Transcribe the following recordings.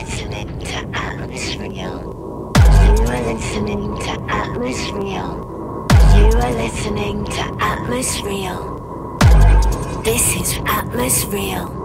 listening to Atmosphere. You are listening to Atmosphere. You are listening to Atmosphere. This is Atmosphere.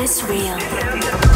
Thomas Real.